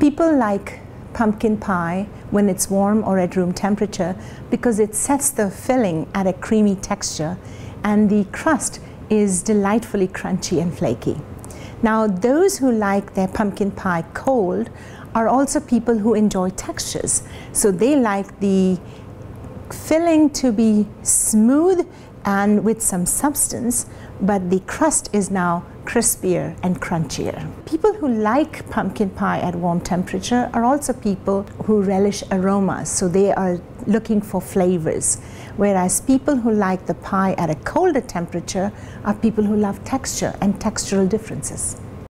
People like pumpkin pie when it's warm or at room temperature because it sets the filling at a creamy texture and the crust is delightfully crunchy and flaky. Now, those who like their pumpkin pie cold are also people who enjoy textures. So they like the filling to be smooth and with some substance, but the crust is now crispier and crunchier. People who like pumpkin pie at warm temperature are also people who relish aromas, so they are looking for flavors. Whereas people who like the pie at a colder temperature are people who love texture and textural differences.